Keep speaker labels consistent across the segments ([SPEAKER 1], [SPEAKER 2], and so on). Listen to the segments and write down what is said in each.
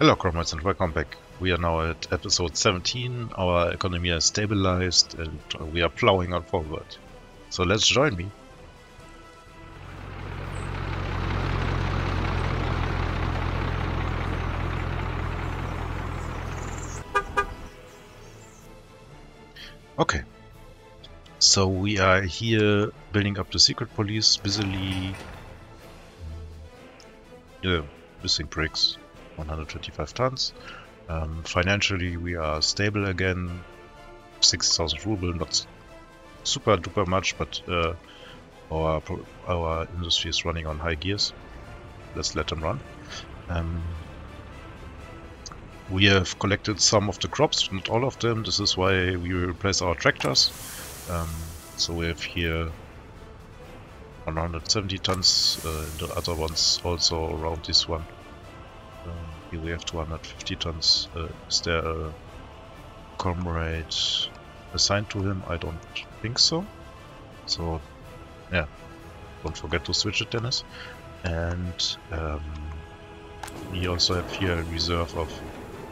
[SPEAKER 1] Hello comrades and welcome back. We are now at episode 17, our economy has stabilized and we are plowing on forward. So let's join me. Okay. So we are here building up the secret police, busily mm, yeah, missing bricks, 125 tons. Um, financially, we are stable again, 6,000 ruble, not super duper much, but uh, our our industry is running on high gears. Let's let them run. Um, we have collected some of the crops, not all of them. This is why we replace our tractors. Um, so we have here 170 tons, uh, the other ones also around this one. Here we have 250 tons. Uh, is there a comrade assigned to him? I don't think so. So, yeah, don't forget to switch it, Dennis. And um, we also have here a reserve of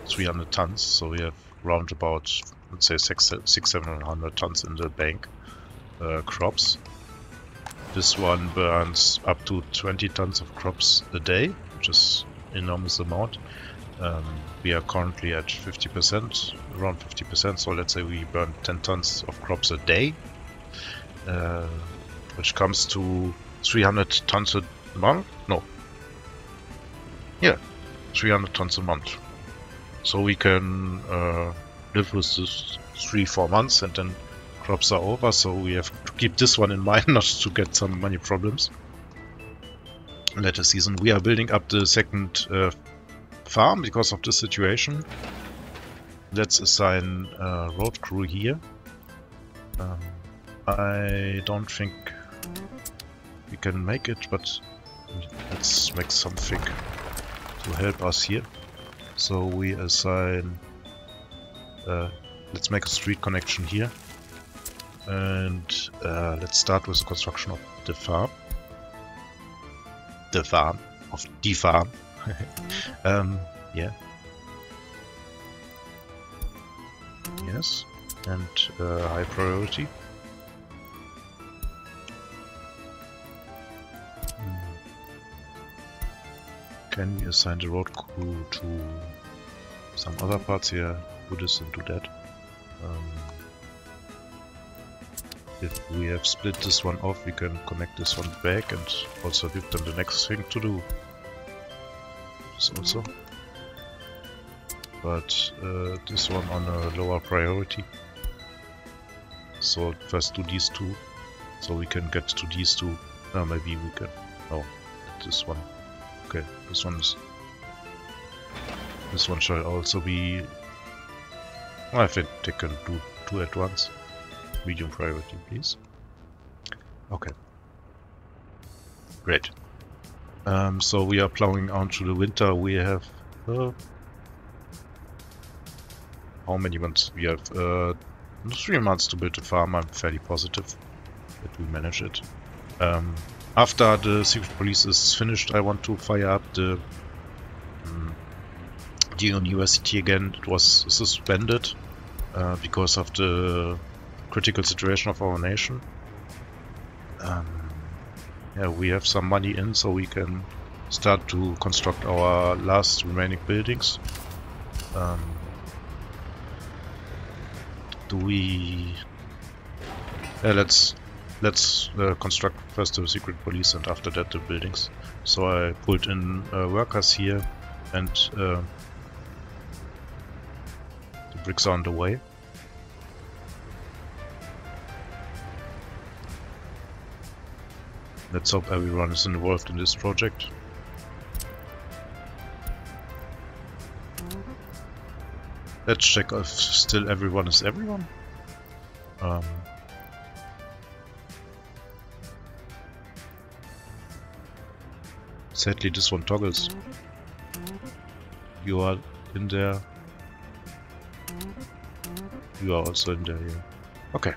[SPEAKER 1] 300 tons, so we have round about, let's say, 6, six 700 tons in the bank uh, crops. This one burns up to 20 tons of crops a day, which is enormous amount. Um, we are currently at 50%, around 50%, so let's say we burn 10 tons of crops a day, uh, which comes to 300 tons a month? No. Yeah, 300 tons a month. So we can uh, live with this 3-4 months and then crops are over, so we have to keep this one in mind not to get some money problems. Later season, we are building up the second uh, farm because of the situation. Let's assign a road crew here. Um, I don't think we can make it, but let's make something to help us here. So we assign, uh, let's make a street connection here. And uh, let's start with the construction of the farm. The farm, of the farm. um, yeah. Yes, and uh, high priority. Hmm. Can we assign the road crew to some other parts here? This and do that. Um, if we have split this one off, we can connect this one back and also give them the next thing to do. This also. But uh, this one on a lower priority. So first do these two, so we can get to these two. Uh, maybe we can. No, this one. Okay, this one is. This one shall also be. I think they can do two at once medium priority, please. Okay. Great. Um, so we are plowing on to the winter. We have... Uh, how many months? We have uh, three months to build a farm. I'm fairly positive that we manage it. Um, after the secret police is finished, I want to fire up the, um, the university again. It was suspended uh, because of the critical situation of our nation. Um, yeah, we have some money in, so we can start to construct our last remaining buildings. Um, do we? Yeah, let's let's uh, construct first the secret police and after that the buildings. So I pulled in uh, workers here, and uh, the bricks are on the way. Let's hope everyone is involved in this project. Let's check if still everyone is everyone. Um, sadly this one toggles. You are in there. You are also in there, yeah. Okay.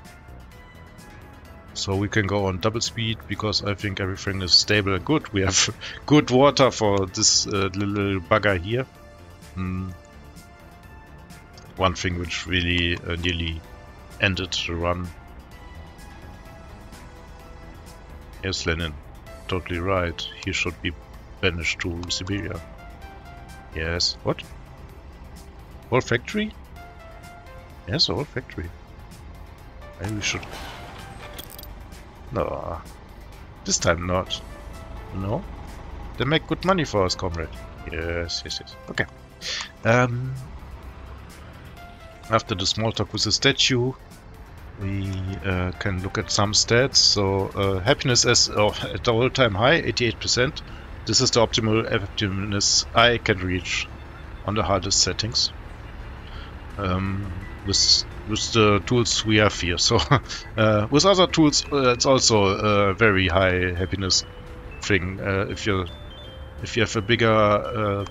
[SPEAKER 1] So we can go on double speed because I think everything is stable and good. We have good water for this uh, little bugger here. Mm. One thing which really uh, nearly ended the run. Yes, Lenin, totally right. He should be banished to Siberia. Yes. What? Whole factory? Yes, whole factory. Maybe we should... No. This time not. No? They make good money for us, comrade. Yes, yes, yes. Okay. Um, after the small talk with the statue, we uh, can look at some stats. So uh, happiness is oh, at all-time high, 88%. This is the optimal happiness I can reach on the hardest settings. Um, with with the tools we have here. So uh, with other tools, uh, it's also a very high happiness thing. Uh, if you if you have a bigger uh,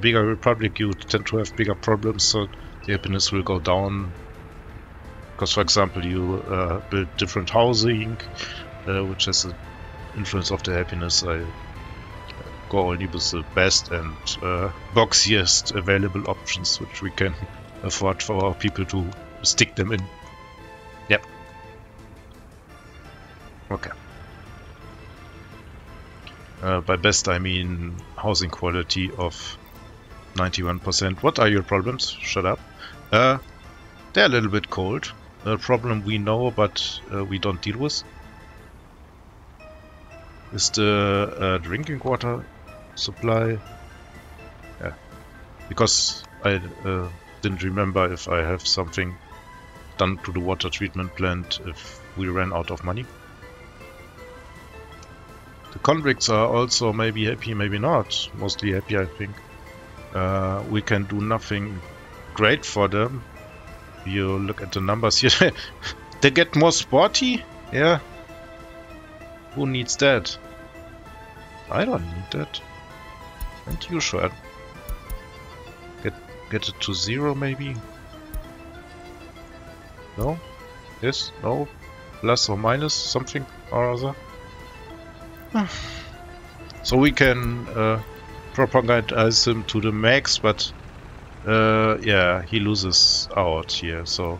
[SPEAKER 1] bigger republic, you tend to have bigger problems. So the happiness will go down. Because, for example, you uh, build different housing, uh, which has an influence of the happiness. I go only with the best and boxiest available options, which we can afford for people to stick them in. Yep. Okay. Uh, by best I mean housing quality of 91%. What are your problems? Shut up. Uh, they're a little bit cold. A problem we know but uh, we don't deal with. Is the drinking water supply. Yeah. Because I uh, didn't remember if I have something done to the water treatment plant if we ran out of money. The convicts are also maybe happy, maybe not. Mostly happy, I think. Uh, we can do nothing great for them. You look at the numbers here. they get more sporty? Yeah. Who needs that? I don't need that. And you should. Get it to zero maybe? No? Yes? No? Plus or minus something or other? so we can uh, propagandize him to the max, but uh, yeah, he loses out here, so...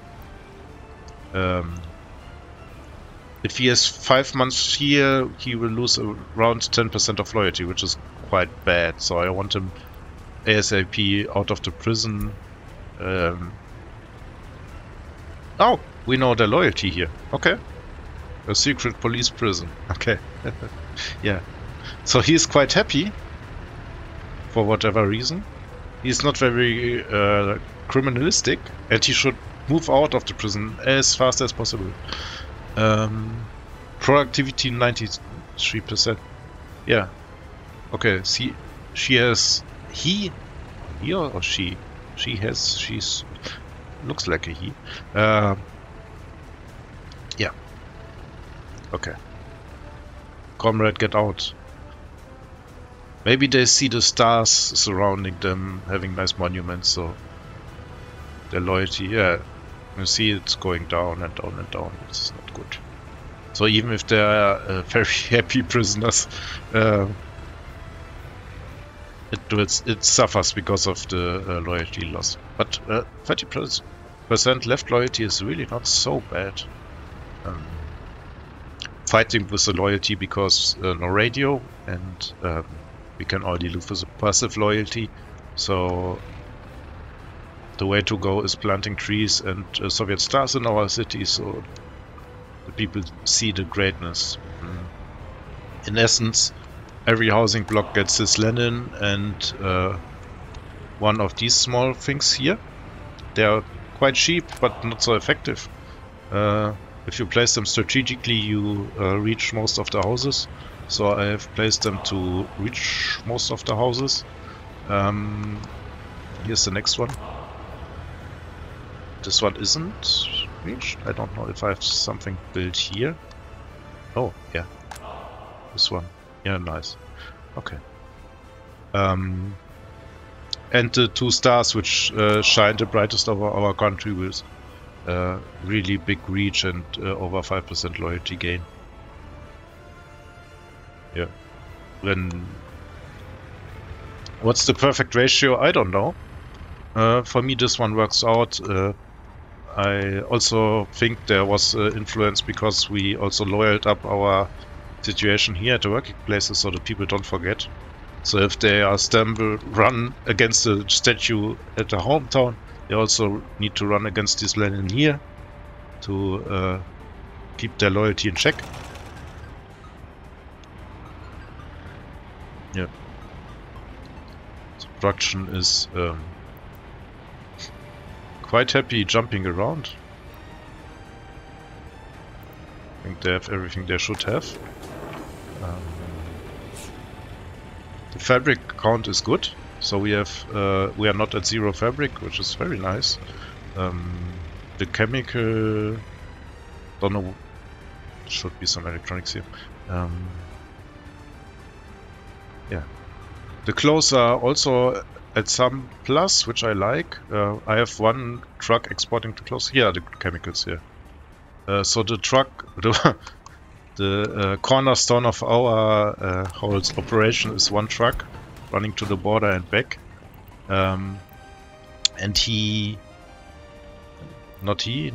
[SPEAKER 1] Um, if he has five months here, he will lose around 10% of loyalty, which is quite bad. So I want him ASAP out of the prison. Um, oh, we know the loyalty here. Okay. A secret police prison. Okay. yeah. So he's quite happy. For whatever reason. He's not very uh, criminalistic. And he should move out of the prison as fast as possible. Um, productivity 93%. Yeah. Okay, see, she has he, he or she, she has, she's, looks like a he. Uh, yeah. Okay. Comrade, get out. Maybe they see the stars surrounding them, having nice monuments, so their loyalty, yeah. You see it's going down and down and down. Is not good. So even if they are uh, very happy prisoners, uh, it it suffers because of the uh, loyalty loss. But 30% uh, left loyalty is really not so bad. Um, fighting with the loyalty because uh, no radio and um, we can only live with a passive loyalty. So the way to go is planting trees and uh, Soviet stars in our city so the people see the greatness. Mm. In essence, every housing block gets this Lenin and uh, one of these small things here. They are quite cheap, but not so effective. Uh, if you place them strategically, you uh, reach most of the houses. So I have placed them to reach most of the houses. Um, here's the next one. This one isn't reached. I don't know if I have something built here. Oh, yeah. This one. Yeah, nice. Okay. Um, and the two stars which uh, shine the brightest over our country with uh, really big reach and uh, over 5% loyalty gain. Yeah. Then What's the perfect ratio? I don't know. Uh, for me, this one works out. Uh, I also think there was uh, influence because we also loyaled up our situation here at the working places so that people don't forget. So if they are stumble run against the statue at the hometown, they also need to run against this Lenin here to uh, keep their loyalty in check. Yeah. Production is um, quite happy jumping around. I think they have everything they should have. Um, the fabric count is good, so we have uh, we are not at zero fabric, which is very nice. Um, the chemical, don't know, should be some electronics here. Um, yeah, the clothes are also at some plus, which I like. Uh, I have one truck exporting to clothes. Here are the chemicals here. Uh, so the truck, the, the uh, cornerstone of our uh, whole operation is one truck running to the border and back. Um, and he, not he,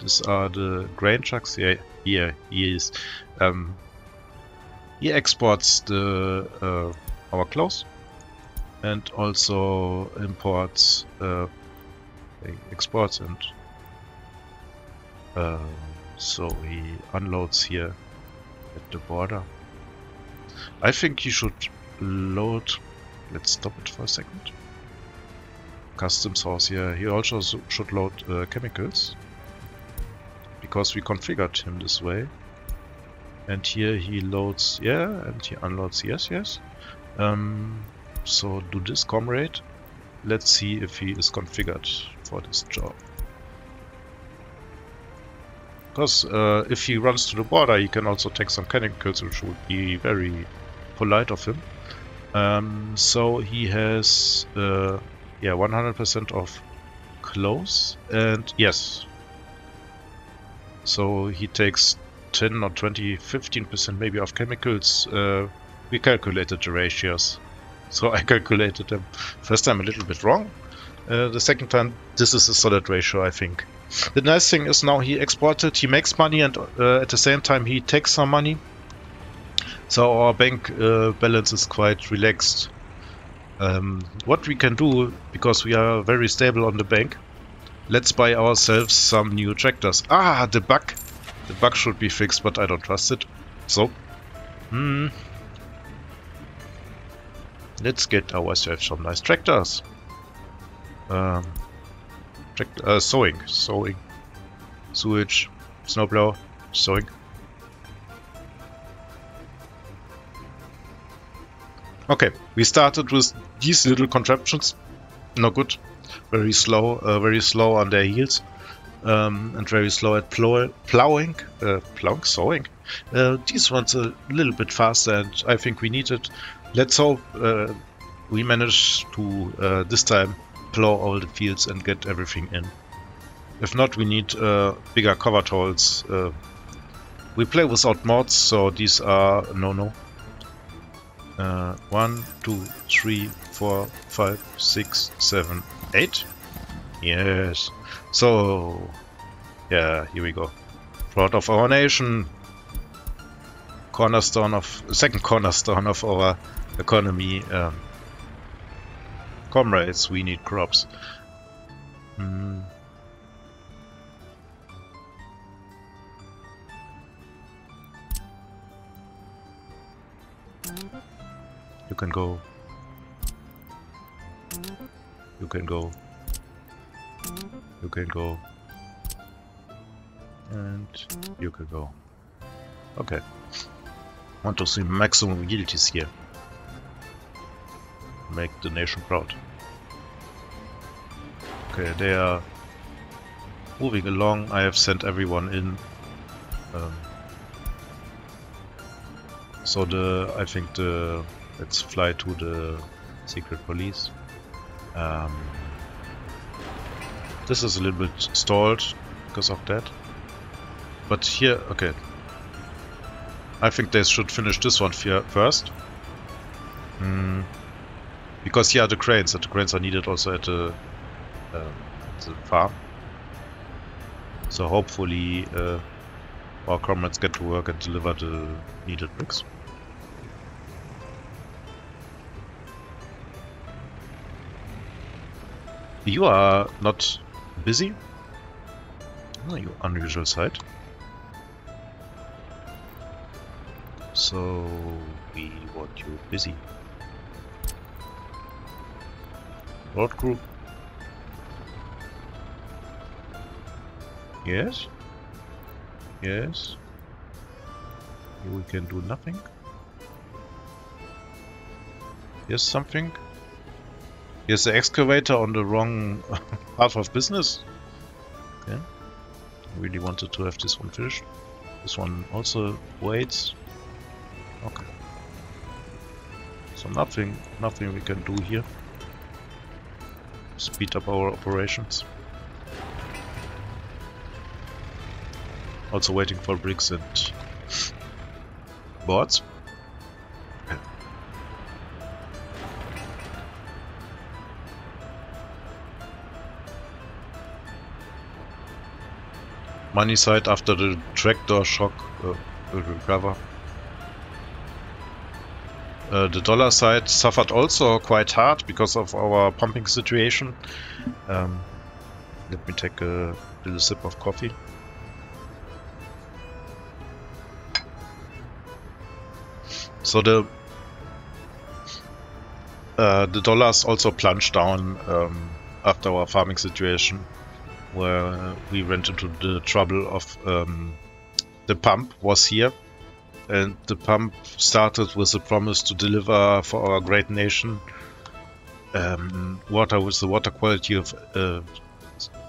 [SPEAKER 1] these are the grain trucks. Yeah, here he is. Um, he exports the uh, our clothes and also imports, uh, exports and uh, so he unloads here at the border. I think he should load, let's stop it for a second. Customs house here, he also should load uh, chemicals because we configured him this way. And here he loads, yeah, and he unloads, yes, yes. Um, so do this comrade. Let's see if he is configured for this job. Because uh, if he runs to the border, he can also take some chemicals, which would be very polite of him. Um, so he has, uh, yeah, 100% of clothes, and yes. So he takes 10 or 20, 15% maybe of chemicals. Uh, we calculated the ratios. So I calculated them first time a little bit wrong. Uh, the second time, this is a solid ratio, I think. The nice thing is now he exported, he makes money, and uh, at the same time he takes some money. So our bank uh, balance is quite relaxed. Um, what we can do, because we are very stable on the bank, let's buy ourselves some new tractors. Ah, the bug! The bug should be fixed, but I don't trust it. So, hmm, let's get ourselves some nice tractors. Um, tract uh, sowing, sowing, sewage, snowblower, sowing. Okay, we started with these little contraptions. No good. Very slow, uh, very slow on their heels. Um, and very slow at plow plowing, uh, plowing, sowing. Uh, these ones a little bit faster and I think we need it. Let's hope uh, we manage to uh, this time plow all the fields and get everything in. If not, we need uh, bigger covered holes. Uh, we play without mods, so these are no-no. Uh, one, two, three, four, five, six, seven, eight. Yes. So, yeah, here we go. Proud of our nation. Cornerstone of second cornerstone of our economy. Um, comrades, we need crops. Hmm. You can go. You can go. You can go. And you can go. Okay. Want to see maximum utilities here. Make the nation proud. Okay, they are moving along. I have sent everyone in. Um, so the, I think the, let's fly to the secret police. Um, this is a little bit stalled because of that. But here, okay. I think they should finish this one first. Hmm. Because yeah, the cranes, the cranes are needed also at the, uh, at the farm. So hopefully uh, our comrades get to work and deliver the needed bricks. You are not busy? Oh, you unusual sight. So we want you busy. Road crew. Yes? Yes? We can do nothing? Yes, something? Here's the excavator on the wrong path of business. Okay. Really wanted to have this one finished. This one also waits. Okay. So nothing, nothing we can do here. Speed up our operations. Also waiting for bricks and boards. money side after the tractor shock uh, will recover. Uh, the dollar side suffered also quite hard because of our pumping situation. Um, let me take a little sip of coffee. So the uh, the dollars also plunged down um, after our farming situation where we went into the trouble of um, the pump was here and the pump started with a promise to deliver for our great nation um, water with the water quality of uh,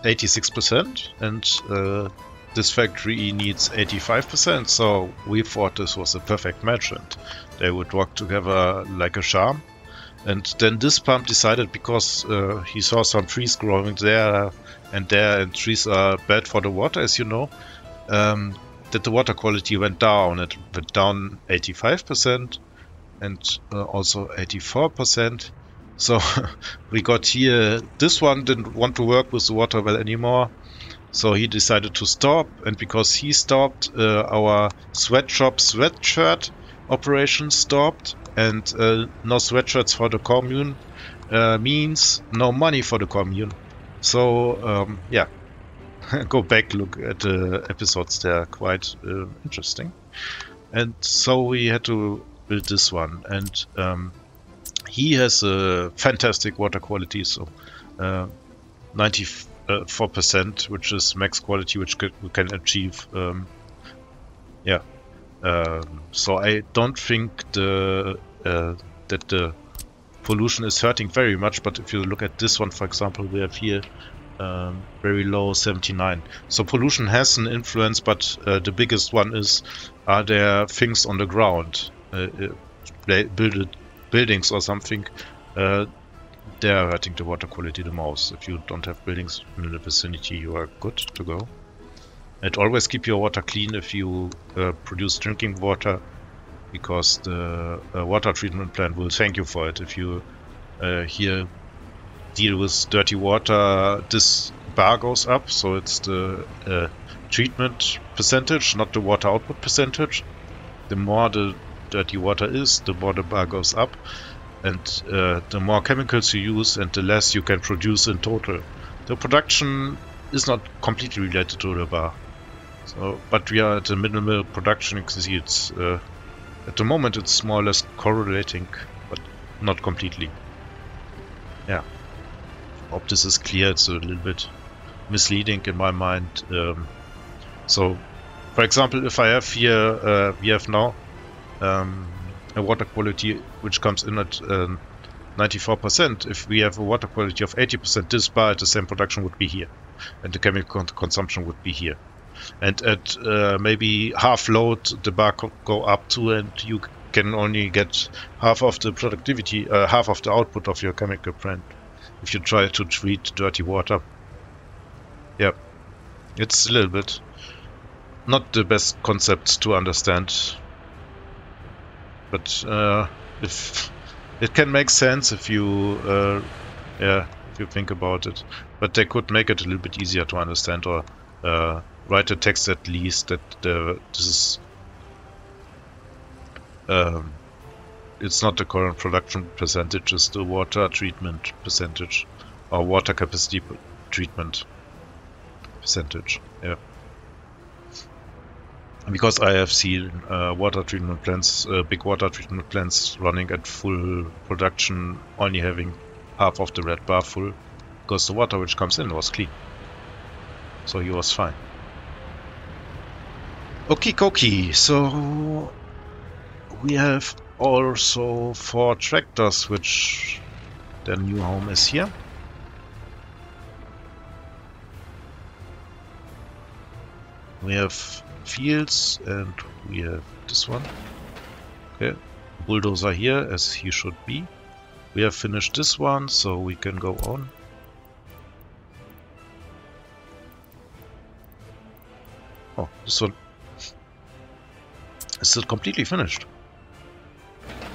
[SPEAKER 1] 86% and uh, this factory needs 85% so we thought this was a perfect match and they would work together like a charm. And then this pump decided because uh, he saw some trees growing there and there and trees are bad for the water as you know. Um, that the water quality went down. It went down 85% and uh, also 84% so we got here this one didn't want to work with the water well anymore. So he decided to stop and because he stopped uh, our sweatshop sweatshirt operation stopped and uh, no sweatshirts for the commune uh, means no money for the commune. So um, yeah, go back look at the episodes. They're quite uh, interesting. And so we had to build this one, and um, he has a fantastic water quality. So uh, 94%, which is max quality, which we can achieve. Um, yeah. Um, so I don't think the uh, that the pollution is hurting very much, but if you look at this one, for example, we have here um, very low 79. So pollution has an influence, but uh, the biggest one is are there things on the ground, uh, uh build buildings or something, uh, they are hurting the water quality the most. If you don't have buildings in the vicinity, you are good to go. And always keep your water clean if you uh, produce drinking water because the uh, water treatment plant will thank you for it. If you uh, here deal with dirty water, this bar goes up, so it's the uh, treatment percentage, not the water output percentage. The more the dirty water is, the more the bar goes up, and uh, the more chemicals you use, and the less you can produce in total. The production is not completely related to the bar. So, but we are at the minimal production. You can see it's uh, at the moment it's more or less correlating, but not completely. This is clear, it's a little bit misleading in my mind. Um, so, for example, if I have here, uh, we have now um, a water quality which comes in at 94%. Um, if we have a water quality of 80%, this bar at the same production would be here. And the chemical consumption would be here and at uh, maybe half load the bar could go up to and you can only get half of the productivity uh, half of the output of your chemical plant if you try to treat dirty water. Yeah. It's a little bit not the best concepts to understand. But uh, if It can make sense if you, uh, yeah, if you think about it. But they could make it a little bit easier to understand or uh, write a text at least that this is um, it's not the current production percentage, it's the water treatment percentage or water capacity treatment percentage. Yeah. Because I have seen uh, water treatment plants, uh, big water treatment plants running at full production, only having half of the red bar full, because the water which comes in was clean. So he was fine. Okie dokie, so we have also four tractors, which their new home is here. We have fields and we have this one. Okay, bulldozer here as he should be. We have finished this one, so we can go on. Oh, this one is it completely finished?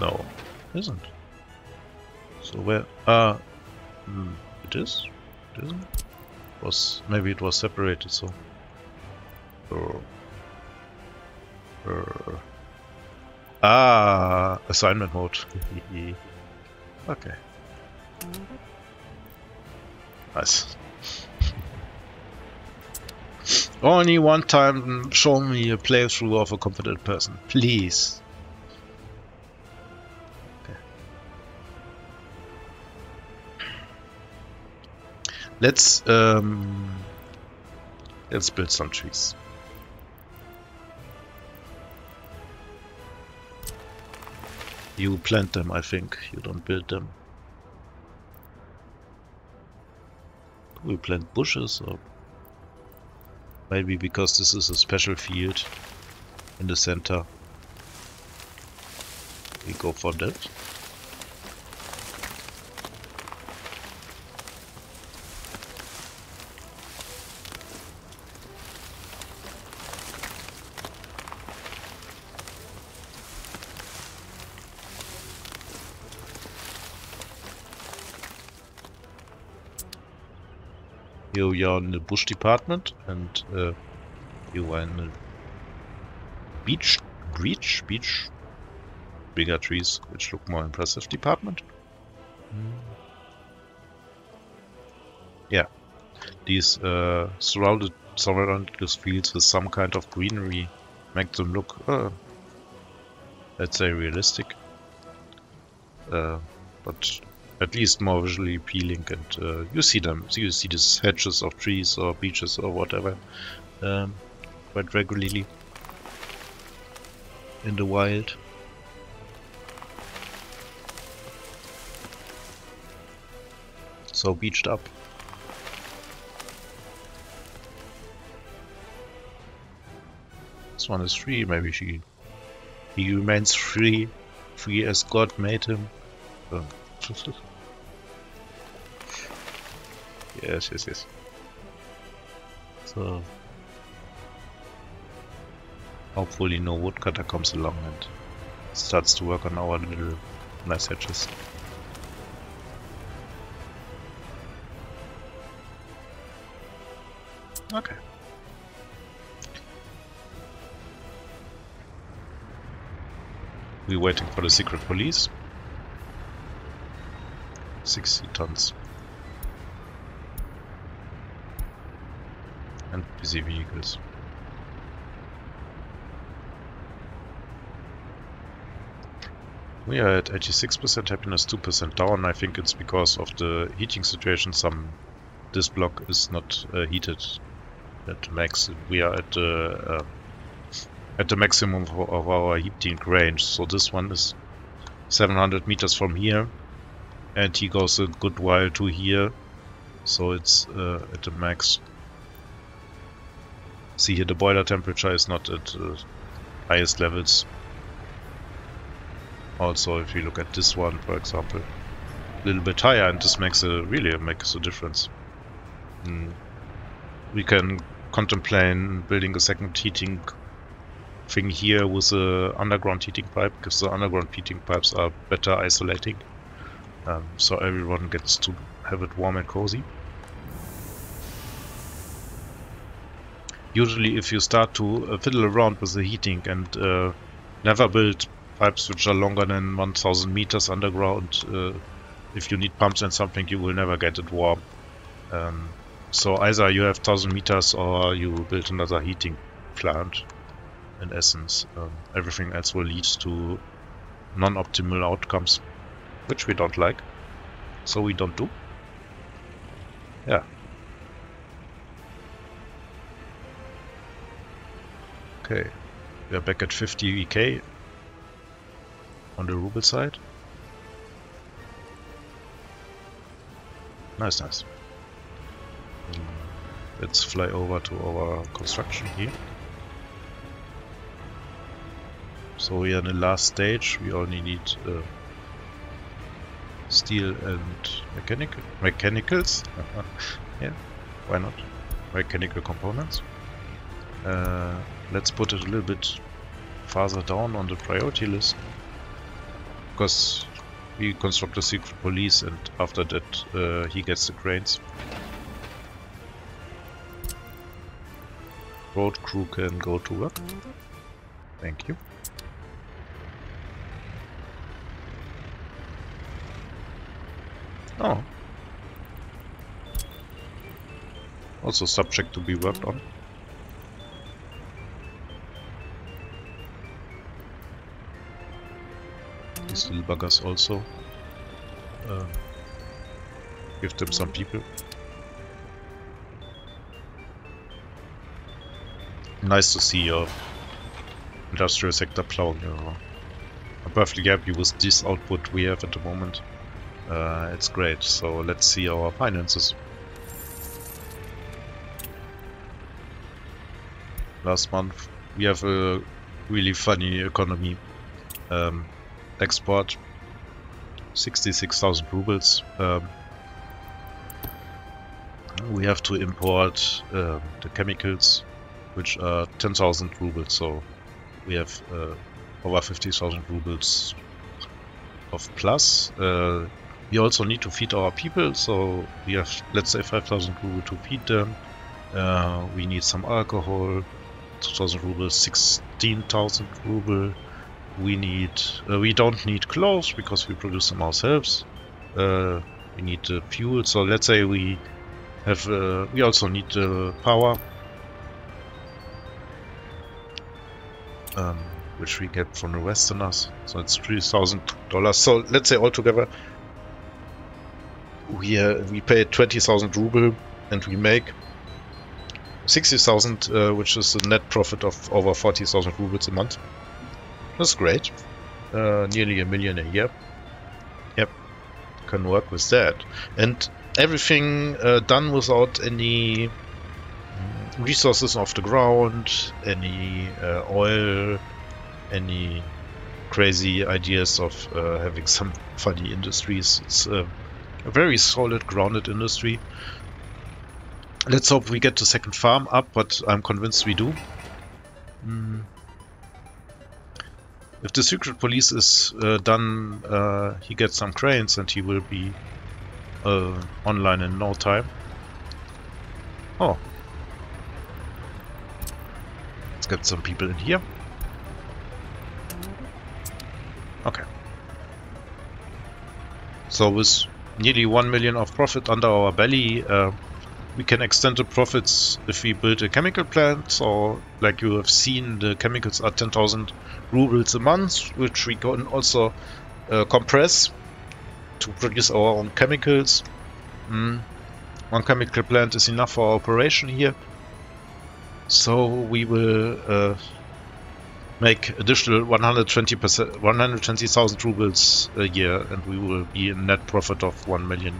[SPEAKER 1] No, isn't. So where? Uh, it is. It isn't. It was maybe it was separated. So. Ah, assignment mode. okay. Nice. Only one time show me a playthrough of a competent person, please. Let's um, let's build some trees. You plant them, I think. You don't build them. We plant bushes or Maybe because this is a special field in the center. We go for that. We are in the bush department and uh, you are in the beach, beach, beach, bigger trees which look more impressive department. Mm. Yeah, these uh, surrounded surrounded fields with some kind of greenery make them look, uh, let's say, realistic. Uh, but at least more visually appealing and uh, you see them you see these hedges of trees or beeches or whatever um, quite regularly in the wild. So beached up. This one is free maybe she he remains free free as God made him. Um, Yes, yes, yes. So hopefully no woodcutter comes along and starts to work on our little nice hedges. Okay. We're waiting for the secret police. 60 tons. and busy vehicles. We are at 86% happiness, 2% down. I think it's because of the heating situation. Some this block is not uh, heated at max. We are at the uh, at the maximum of our heating range. So this one is 700 meters from here, and he goes a good while to here. So it's uh, at the max. See here, the boiler temperature is not at uh, highest levels. Also, if you look at this one, for example, a little bit higher, and this makes a really makes a difference. Mm. We can contemplate building a second heating thing here with the underground heating pipe, because the underground heating pipes are better isolating Um, so everyone gets to have it warm and cozy. Usually if you start to uh, fiddle around with the heating and uh, never build pipes which are longer than 1000 meters underground, uh, if you need pumps and something you will never get it warm. Um, so either you have 1000 meters or you build another heating plant in essence. Um, everything else will lead to non-optimal outcomes, which we don't like. So we don't do. Yeah. Okay, we are back at 50 EK on the ruble side. Nice, nice. Let's fly over to our construction here. So we are in the last stage. We only need uh, steel and mechanical mechanicals. yeah, why not? Mechanical components. Uh, let's put it a little bit farther down on the priority list because we construct a secret police and after that uh, he gets the cranes. Road crew can go to work. Thank you. Oh. Also subject to be worked on. These little buggers also. Uh, give them some people. Nice to see your industrial sector plowing around. I'm perfectly happy with this output we have at the moment. Uh, it's great. So let's see our finances. Last month we have a really funny economy. Um, export 66,000 rubles. Um, we have to import uh, the chemicals, which are 10,000 rubles. So we have uh, over 50,000 rubles of plus. Uh, we also need to feed our people, so we have, let's say, 5,000 ruble to feed them. Uh, we need some alcohol, 2,000 rubles, 16,000 ruble. We need, uh, we don't need clothes because we produce them ourselves. Uh, we need uh, fuel, so let's say we have, uh, we also need uh, power. Um, which we get from the Westerners, so it's $3,000. So let's say altogether we we pay 20,000 ruble and we make 60,000, uh, which is a net profit of over 40,000 rubles a month. That's great. Uh, nearly a million a year. Yep, can work with that. And everything uh, done without any mm, resources off the ground, any uh, oil, any crazy ideas of uh, having some funny industries. It's uh, a very solid, grounded industry. Let's hope we get the second farm up, but I'm convinced we do. Mm. If the secret police is uh, done, uh, he gets some cranes and he will be uh, online in no time. Oh. Let's get some people in here. Okay. So with nearly 1 million of profit under our belly. We can extend the profits if we build a chemical plant. So, like you have seen, the chemicals are 10,000 rubles a month, which we can also uh, compress to produce our own chemicals. Mm. One chemical plant is enough for our operation here. So we will uh, make additional 120%, 120,000 rubles a year, and we will be a net profit of 1 million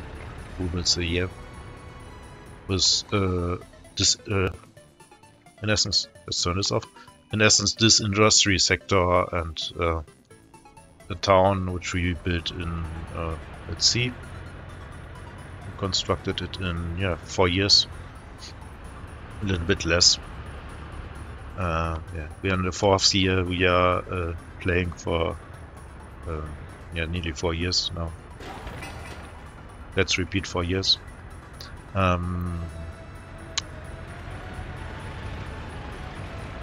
[SPEAKER 1] rubles a year. Uh, this, uh, in essence, let's turn this off. In essence, this industry sector and uh, the town which we built in, uh, let's see, we constructed it in yeah four years, a little bit less. Uh, yeah, we are in the fourth year. We are uh, playing for uh, yeah nearly four years now. let's repeat four years. Um,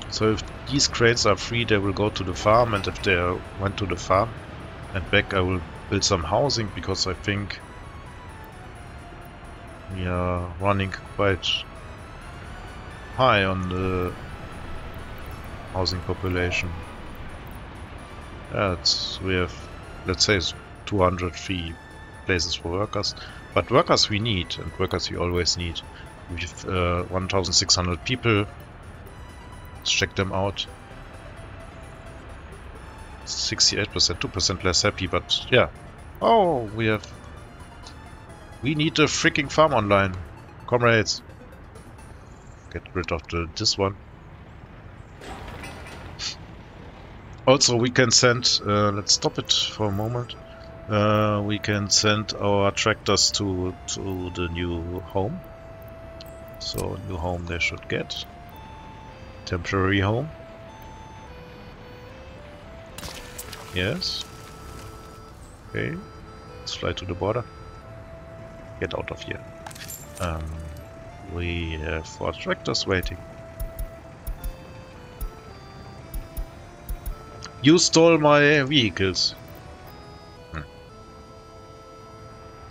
[SPEAKER 1] so if these crates are free, they will go to the farm, and if they went to the farm and back, I will build some housing because I think we are running quite high on the housing population. It's, we have, let's say, 203 places for workers. But workers we need, and workers we always need. We have uh, 1,600 people. Let's check them out. 68%, 2% less happy, but yeah. Oh, we have... We need a freaking farm online. Comrades. Get rid of the this one. Also, we can send... Uh, let's stop it for a moment. Uh, we can send our tractors to, to the new home. So, new home they should get. Temporary home. Yes. Okay. Let's fly to the border. Get out of here. Um, we have four tractors waiting. You stole my vehicles.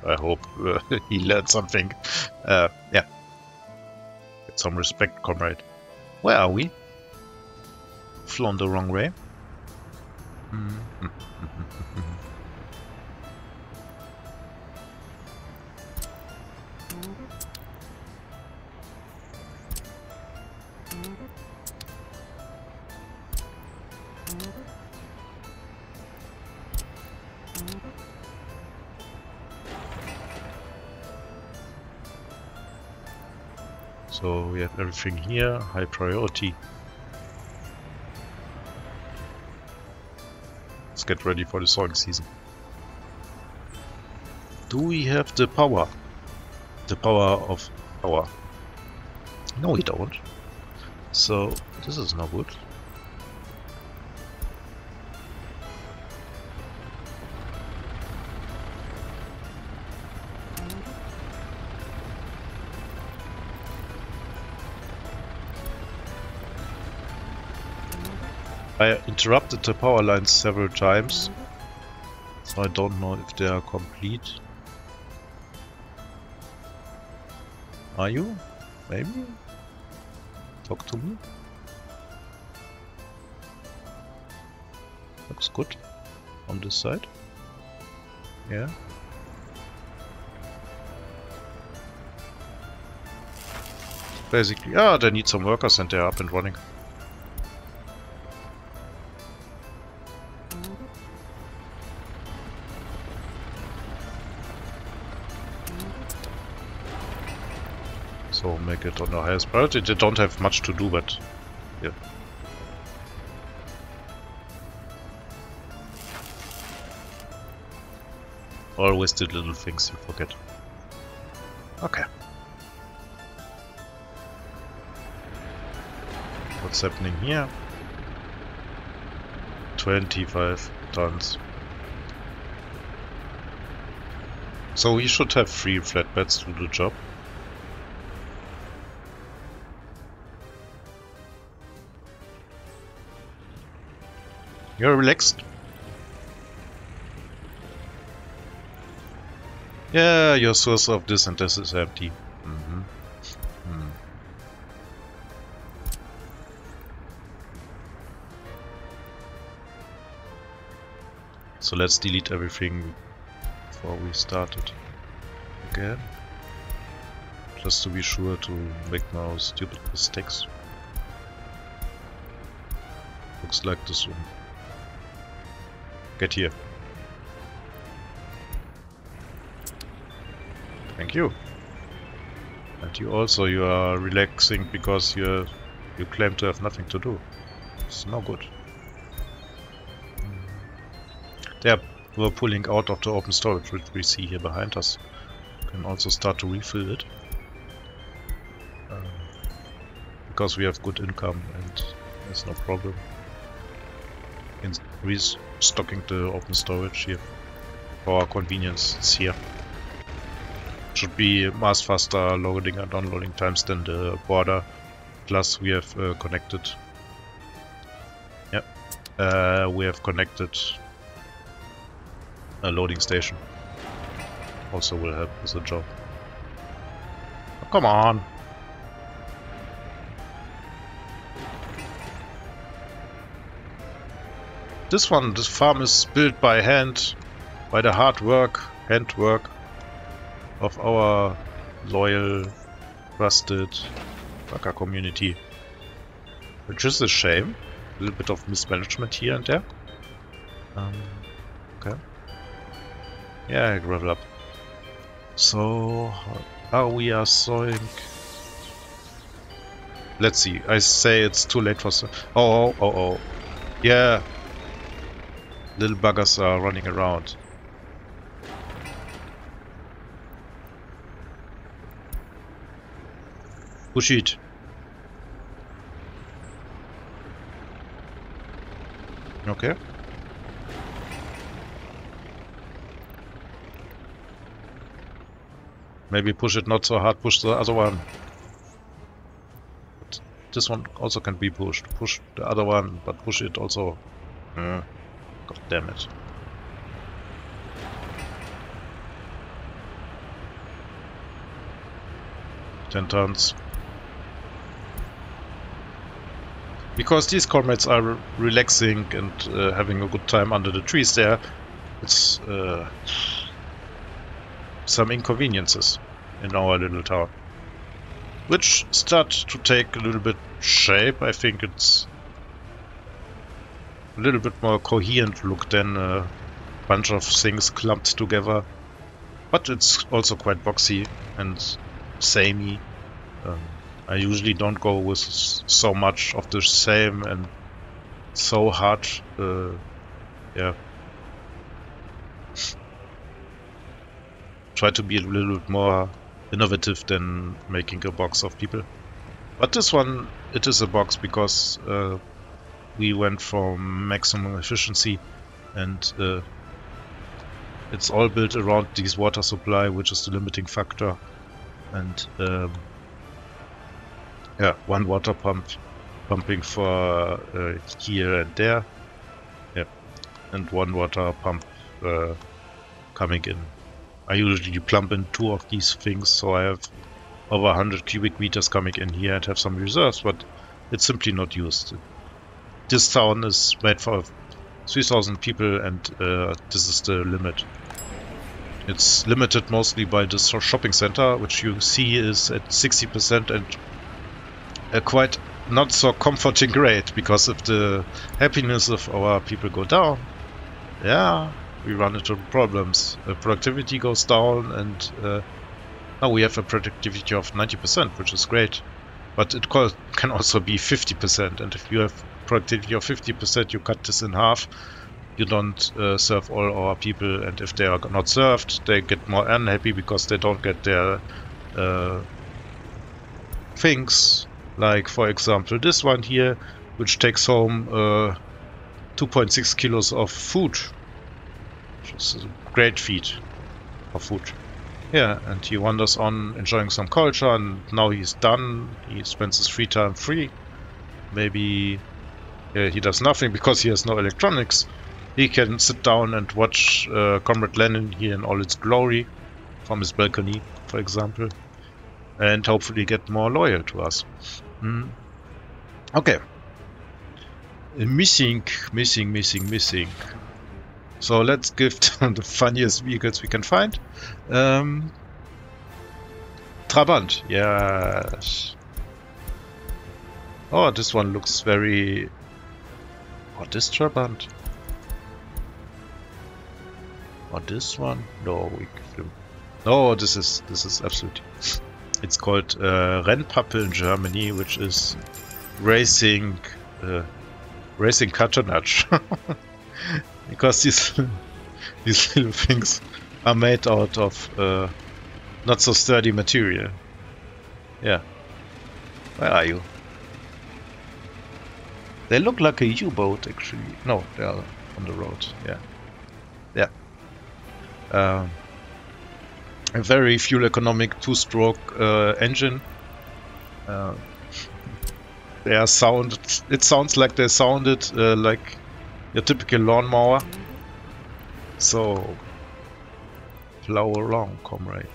[SPEAKER 1] I hope uh, he learned something. Uh, yeah. Get some respect, comrade. Where are we? Flown the wrong way. Mm -hmm. everything here, high priority. Let's get ready for the sowing season. Do we have the power? The power of power. No we don't. So this is not good. I interrupted the power lines several times, so I don't know if they are complete. Are you? Maybe? Talk to me? Looks good. On this side? Yeah. Basically, ah, they need some workers and they're up and running. So make it on the highest priority. They don't have much to do, but yeah. Always the little things you forget. Okay. What's happening here? 25 tons. So we should have three flatbeds to do the job. You're relaxed? Yeah, your source of this and this is empty. Mm -hmm. So let's delete everything before we start it again. Just to be sure to make no stupid mistakes. Looks like this one. Get here. Thank you. And you also, you are relaxing because you you claim to have nothing to do. It's no good. There, we're pulling out of the open storage which we see here behind us. can also start to refill it. Uh, because we have good income and there's no problem restocking the open storage here for our convenience. It's here. should be much faster loading and unloading times than the border. Plus we have uh, connected. Yep, uh, we have connected a loading station. Also will help with the job. Oh, come on! This one, this farm is built by hand, by the hard work, handwork of our loyal, trusted worker community. Which is a shame. A little bit of mismanagement here and there. Um, okay. Yeah, gravel up. So, how we are sowing... Let's see, I say it's too late for... So oh, oh, oh, oh. Yeah, little buggers are running around. Push it. Okay. Maybe push it not so hard, push the other one. But this one also can be pushed. Push the other one, but push it also. Uh. God damn it. Ten tons. Because these comrades are re relaxing and uh, having a good time under the trees there, it's uh, some inconveniences in our little town. Which start to take a little bit shape. I think it's a little bit more coherent look than a bunch of things clumped together. But it's also quite boxy and samey. Um, I usually don't go with so much of the same and so hard. Uh, yeah. Try to be a little bit more innovative than making a box of people. But this one, it is a box because uh, we went for maximum efficiency and uh, it's all built around this water supply which is the limiting factor. And um, yeah one water pump pumping for uh, here and there. Yeah and one water pump uh, coming in. I usually plump in two of these things so I have over 100 cubic meters coming in here and have some reserves but it's simply not used this town is made for 3000 people and uh, this is the limit. It's limited mostly by this shopping center, which you see is at 60% and a quite not so comforting rate, because if the happiness of our people go down, yeah, we run into problems. Uh, productivity goes down and uh, now we have a productivity of 90%, which is great. But it can also be 50%, and if you have productivity of 50%, you cut this in half. You don't uh, serve all our people, and if they are not served, they get more unhappy because they don't get their uh, things. Like, for example, this one here, which takes home uh, 2.6 kilos of food. Which is a great feat of food. Yeah, and he wanders on enjoying some culture, and now he's done. He spends his free time free. Maybe uh, he does nothing because he has no electronics. He can sit down and watch uh, Comrade Lenin here in all its glory from his balcony, for example, and hopefully get more loyal to us. Mm. Okay. Uh, missing, missing, missing, missing. So let's give the funniest vehicles we can find. Um, Trabant, yes. Oh, this one looks very what is Trabant? Or this one? No, we No, this is this is absolutely. It's called uh, Rennpappe in Germany, which is racing uh, racing cartonnage. because these these little things are made out of uh, not so sturdy material. Yeah. Where are you? They look like a U-boat, actually. No, they are on the road. Yeah, yeah. Um, a very fuel economic two-stroke uh, engine. Uh, they are sound. It sounds like they sounded uh, like your typical lawnmower. So plow along, comrade.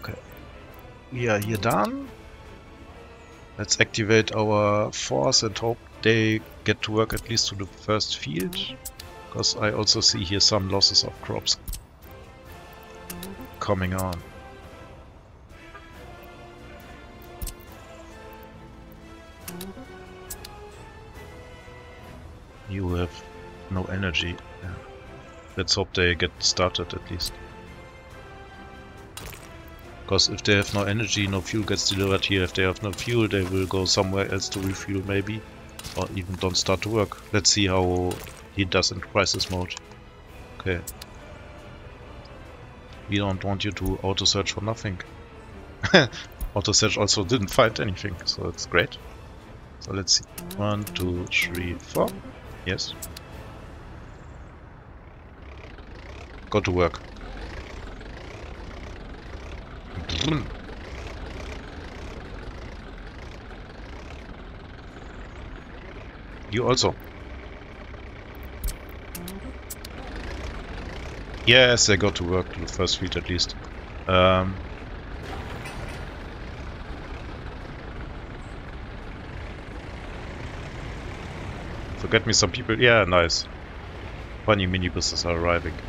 [SPEAKER 1] Okay, we are here done. Let's activate our force and hope they get to work at least to the first field. Mm-hmm. Because I also see here some losses of crops mm-hmm. coming on. Mm-hmm. You have no energy. Yeah. Let's hope they get started at least. Because if they have no energy, no fuel gets delivered here. If they have no fuel, they will go somewhere else to refuel maybe. Or even don't start to work. Let's see how he does in crisis mode. Okay. We don't want you to auto-search for nothing. auto-search also didn't find anything, so it's great. So let's see. One, two, three, four. Yes. Go to work. You also. Yes, I got to work to the first fleet at least. Um, forget me some people. Yeah, nice. Funny minibuses are arriving.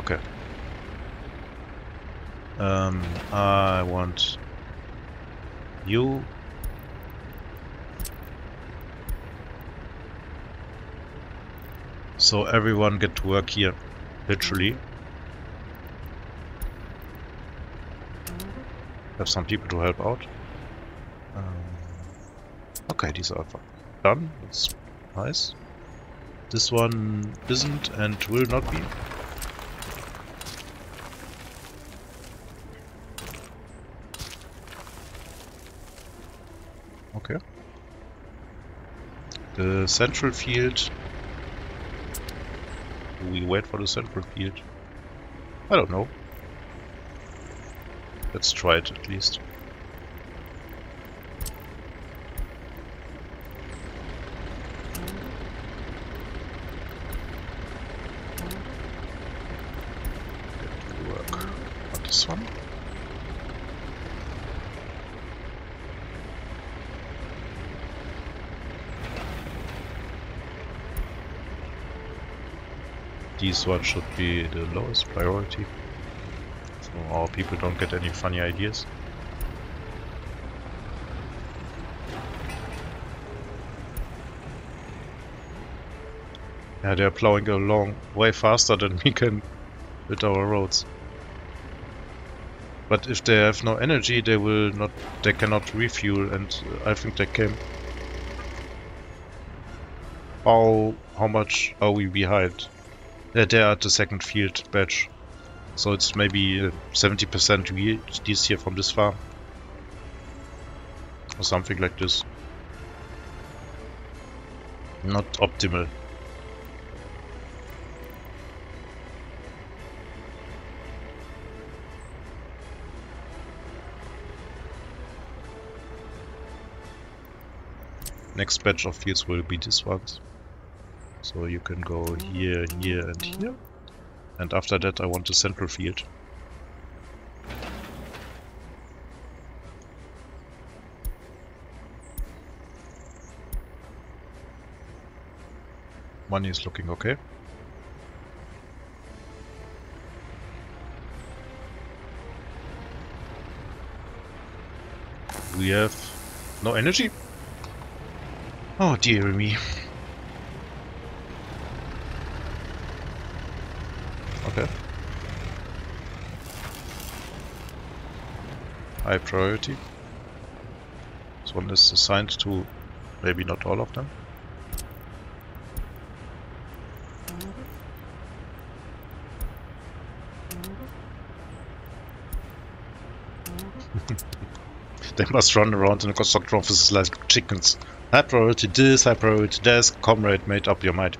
[SPEAKER 1] Okay. Um, I want you. So everyone get to work here literally. Have some people to help out. Um, okay, these are done. That's nice. This one isn't and will not be. Okay. The central field do we wait for the central field? I don't know. Let's try it at least. Get to work on this one. This one should be the lowest priority. So our people don't get any funny ideas. Yeah, they're plowing along way faster than we can with our roads. But if they have no energy, they will not. They cannot refuel, and I think they can. How how much are we behind? Uh, they are the second field batch. So it's maybe 70% yield this here from this farm. Or something like this. Not optimal. Next batch of fields will be this ones. So you can go here, here and here. And after that I want the central field. Money is looking okay. We have no energy? Oh dear me. Okay. High priority. This one is assigned to maybe not all of them. they must run around in the construction offices like chickens. High priority this, high priority this, comrade made up your mind.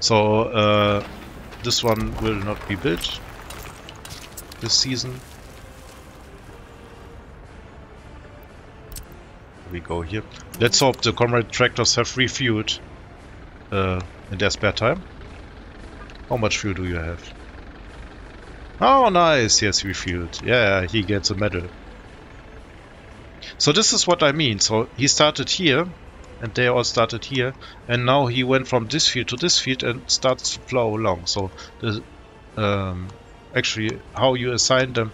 [SPEAKER 1] So, uh, this one will not be built. this season. We go here. Let's hope the comrade tractors have refueled uh, in their spare time. How much fuel do you have? Oh, nice. Yes, refueled. Yeah, he gets a medal. So this is what I mean. So he started here, and they all started here, and now he went from this field to this field and starts to flow along. So the um, actually how you assign them.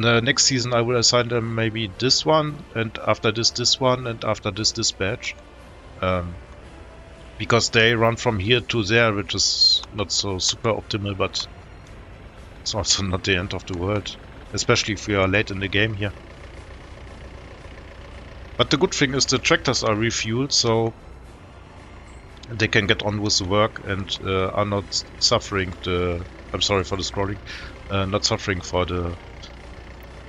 [SPEAKER 1] Next season I will assign them maybe this one, and after this this one, and after this this badge. Um, because they run from here to there, which is not so super optimal, but it's also not the end of the world. Especially if we are late in the game here. But the good thing is the tractors are refueled, so they can get on with the work and uh, are not suffering the... I'm sorry for the scrolling. Uh, not suffering for the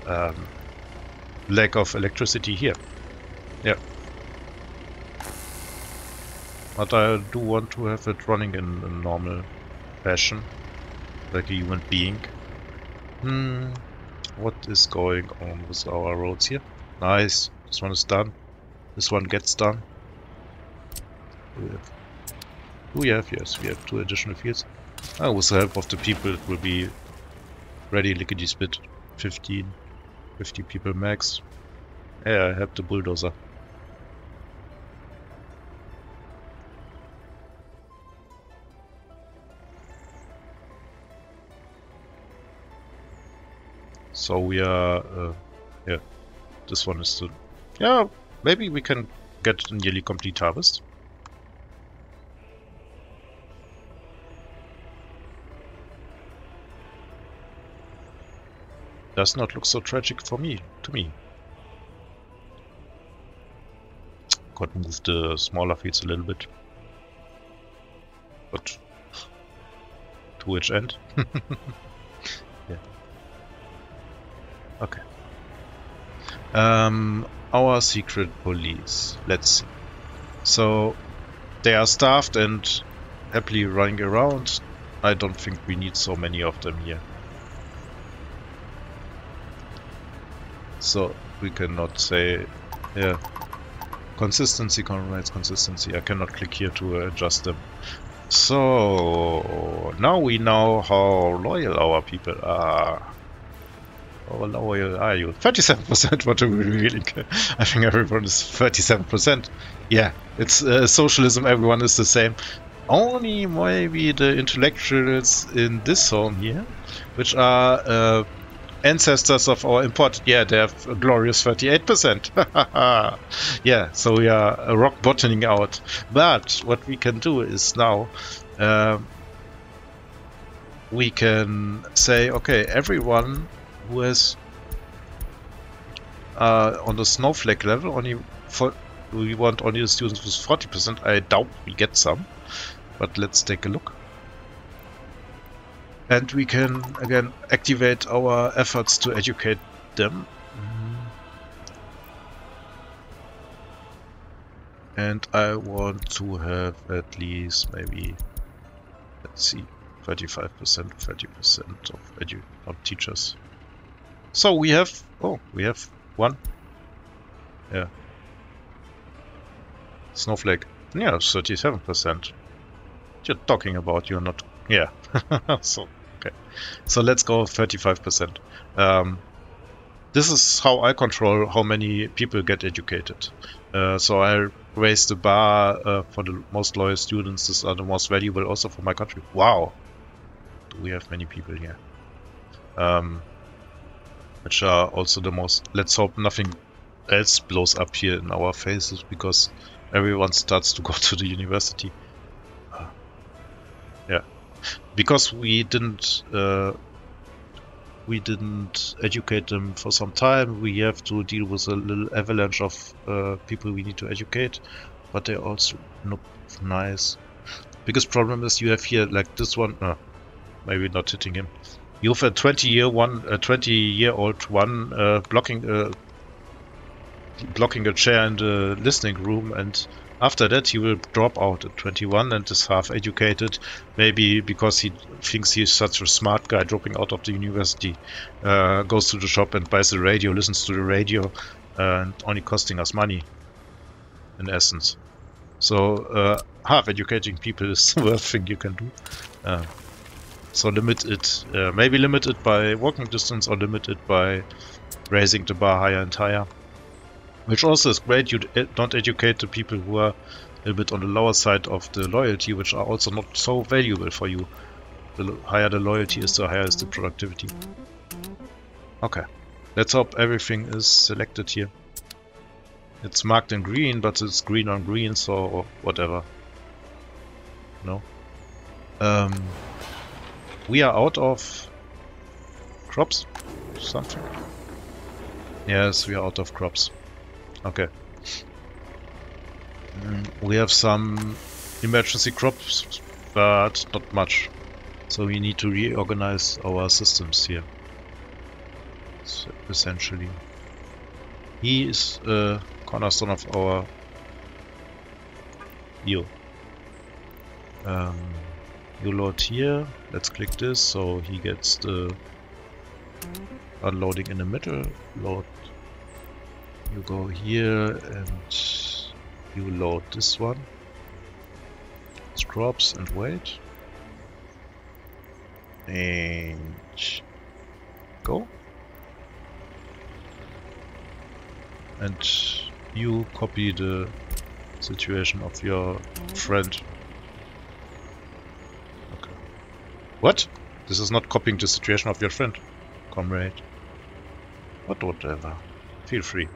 [SPEAKER 1] um, lack of electricity here. Yeah. But I do want to have it running in a normal fashion, like a human being. Hmm, what is going on with our roads here? Nice, this one is done. This one gets done. Do we have, do we have? Yes, we have two additional fields. Oh, with the help of the people it will be ready lickety split. 15, 50 people max. Yeah, I have the bulldozer. So we are, uh, yeah, this one is the, yeah, maybe we can get a nearly complete harvest. Does not look so tragic for me, to me. Could move the smaller fields a little bit. But to which end? yeah. Okay. Um, our secret police. Let's see. So, they are staffed and happily running around. I don't think we need so many of them here. So, we cannot say, yeah, consistency, comrades, consistency. I cannot click here to adjust them. So, now we know how loyal our people are. How low are you? 37%, what are we really? I think everyone is 37%. Yeah, it's uh, socialism, everyone is the same. Only maybe the intellectuals in this zone here, which are uh, ancestors of our import. Yeah, they have a glorious 38%. yeah, so we are rock bottoming out. But what we can do is now uh, we can say, okay, everyone who has uh, on the snowflake level only for we want only the students with 40%. I doubt we get some, but let's take a look. And we can again activate our efforts to educate them. And I want to have at least maybe, let's see, 35%, 30% of edu of teachers. So we have, oh, we have one. Yeah. Snowflake. Yeah, 37%. You're talking about, you're not, yeah. so, okay. So let's go 35%. Um, this is how I control how many people get educated. Uh, so I raise the bar uh, for the most loyal students. These are the most valuable also for my country. Wow. Do we have many people here? Um, which are also the most... Let's hope nothing else blows up here in our faces, because everyone starts to go to the university. Because we didn't... Uh, we didn't educate them for some time, we have to deal with a little avalanche of uh, people we need to educate, but they're also look nice. Biggest problem is you have here, like this one, uh, maybe not hitting him, you have a 20 year one, a 20 year old one uh, blocking uh, blocking a chair in the listening room, and After that, he will drop out at 21 and is half educated, maybe because he thinks he's such a smart guy dropping out of the university. Uh, goes to the shop and buys the radio, listens to the radio, and only costing us money, in essence. So, uh, half educating people is the worst thing you can do. Uh, so, limit it, uh, maybe limit it by walking distance or limit it by raising the bar higher and higher. Which also is great, you don't educate the people who are a little bit on the lower side of the loyalty, which are also not so valuable for you. The higher the loyalty is, the higher is the productivity. Okay, let's hope everything is selected here. It's marked in green, but it's green on green, so whatever. No. Um, we are out of crops? Something? Yes, we are out of crops. Okay. Mm, we have some emergency crops, but not much. So we need to reorganize our systems here. So essentially. He is a cornerstone of our view. Um, you load here. Let's click this so he gets the unloading in the middle. Load you go here and you load this one. Scrubs and wait. And go. And you copy the situation of your friend. Okay. What? This is not copying the situation of your friend, comrade. But whatever. Feel free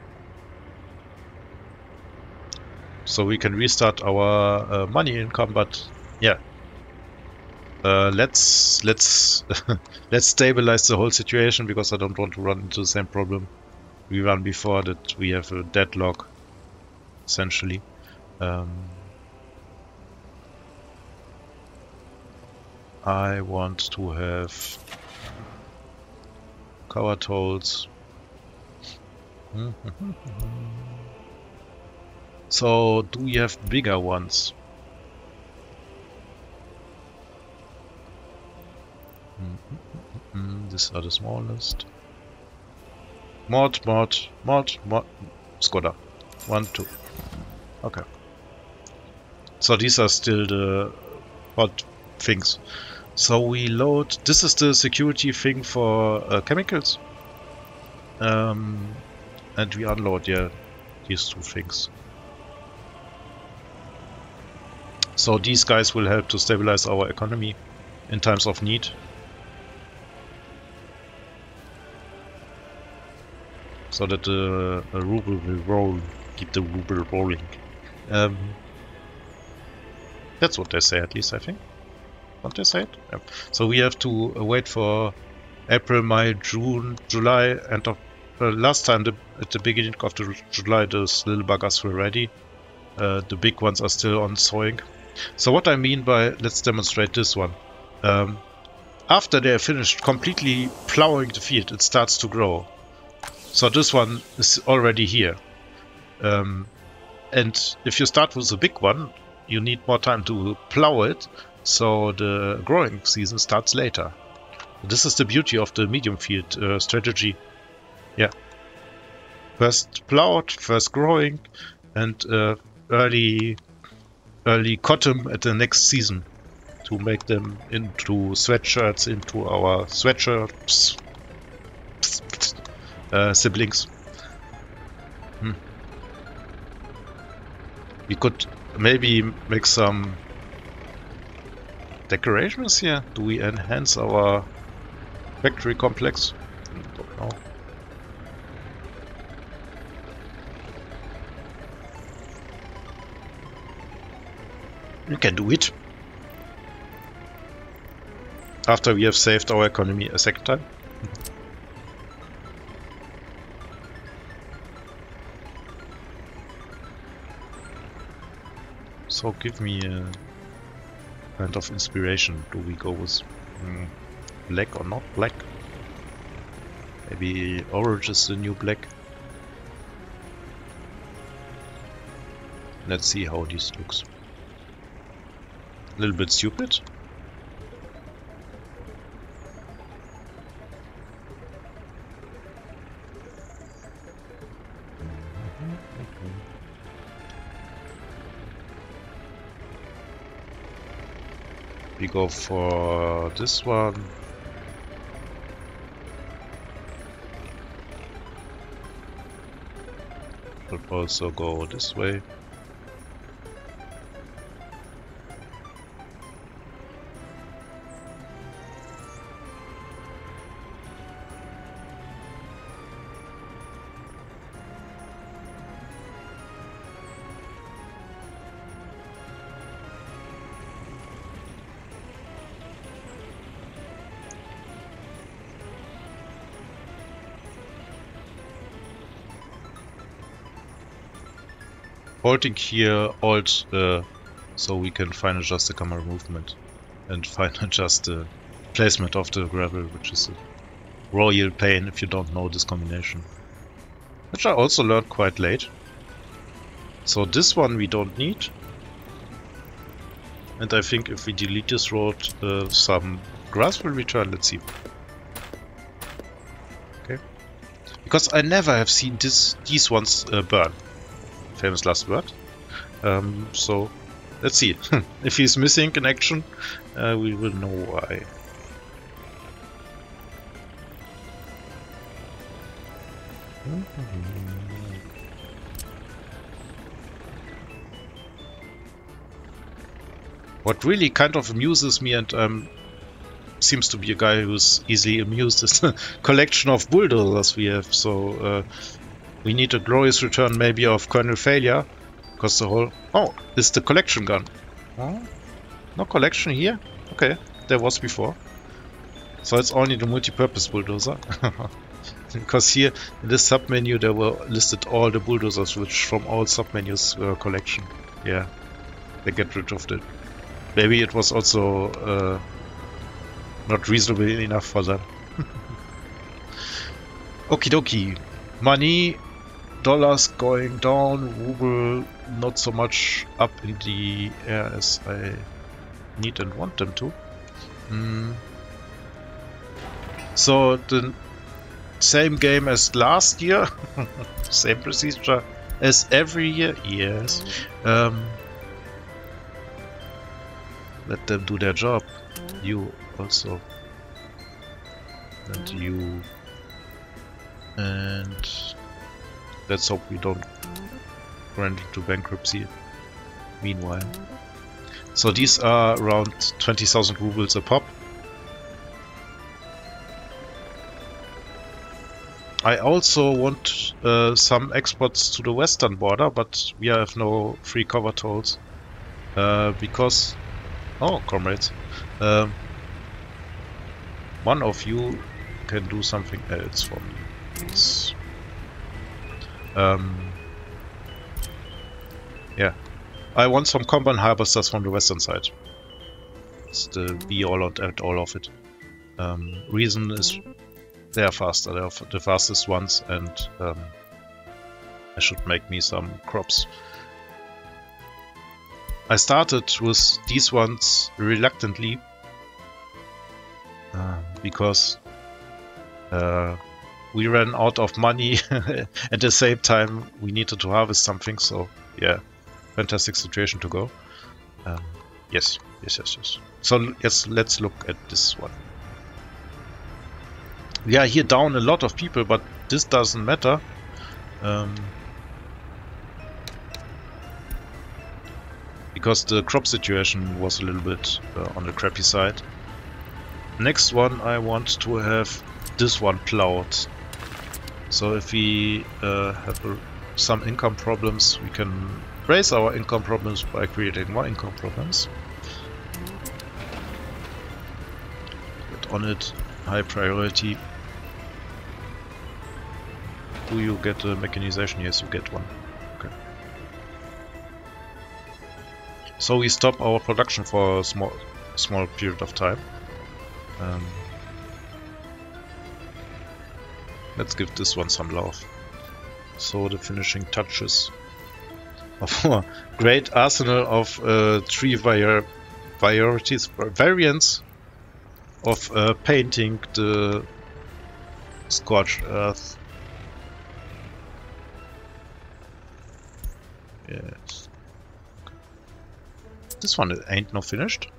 [SPEAKER 1] so we can restart our uh, money income but yeah. Uh, let's let's let's stabilize the whole situation because I don't want to run into the same problem we ran before that we have a deadlock essentially. Um, I want to have cover tolls So, do we have bigger ones? Mm -hmm. These are the smallest. Mod, mod, mod, mod. Skoda. One, two. Okay. So these are still the hot things. So we load. This is the security thing for uh, chemicals. Um, and we unload, yeah, these two things. So these guys will help to stabilize our economy in times of need. So that the uh, ruble will roll, keep the ruble rolling. Um, that's what they say at least, I think. What they said? Yeah. So we have to uh, wait for April, May, June, July, and of, uh, last time the, at the beginning of the July those little buggers were ready. Uh, the big ones are still on sowing. So what I mean by, let's demonstrate this one. Um, after they're finished completely plowing the field, it starts to grow. So this one is already here. Um, and if you start with a big one, you need more time to plow it, so the growing season starts later. This is the beauty of the medium field uh, strategy. Yeah. First plowed, first growing, and uh, early early cotton at the next season to make them into sweatshirts, into our sweatshirts uh, siblings. Hmm. We could maybe make some decorations here. Do we enhance our factory complex? Don't know. You can do it. After we have saved our economy a second time. so give me a kind of inspiration. Do we go with mm, black or not black? Maybe orange is the new black. Let's see how this looks. A little bit stupid. We go for this one. Could also go this way. Holding here alt uh, so we can fine adjust the camera movement and fine adjust the placement of the gravel, which is a royal pain if you don't know this combination. Which I also learned quite late. So this one we don't need. And I think if we delete this road, uh, some grass will return. Let's see. Okay. Because I never have seen this these ones uh, burn famous last word. Um, so let's see. if he's missing in action, uh, we will know why. What really kind of amuses me and um, seems to be a guy who's easily amused is the collection of bulldozers we have. So uh, we need a glorious return maybe of Colonel Failure. Because the whole... Oh, is the collection gun. Oh, no collection here? Okay, there was before. So it's only the multi-purpose bulldozer. because here in this submenu there were listed all the bulldozers which from all submenus were collection. Yeah, they get rid of it. Maybe it was also uh, not reasonable enough for them. Okie dokie. Money dollars going down, ruble not so much up in the air as I need and want them to. Mm. So the same game as last year, same procedure as every year, yes. Um, let them do their job. You also. And you. And Let's hope we don't run into bankruptcy meanwhile. So these are around 20,000 rubles a pop. I also want uh, some exports to the western border, but we have no free cover tolls. Uh, because... Oh, comrades. Um, one of you can do something else for me. Um, yeah. I want some combine harvesters from the western side. It's the be all and all of it. Um, reason is they are faster, they are the fastest ones and um, I should make me some crops. I started with these ones reluctantly uh, because uh, we ran out of money. At the same time we needed to harvest something so yeah fantastic situation to go. Um, yes yes yes yes. So yes let's look at this one. Yeah here down a lot of people but this doesn't matter. Um, because the crop situation was a little bit uh, on the crappy side. Next one I want to have this one plowed so if we uh, have a, some income problems, we can raise our income problems by creating more income problems. Get on it, high priority. Do you get a mechanization? Yes, you get one. Okay. So we stop our production for a small, small period of time. Um, Let's give this one some love. So the finishing touches. great arsenal of uh, three var varieties, variants of uh, painting the scorched earth. Yes. This one ain't no finished.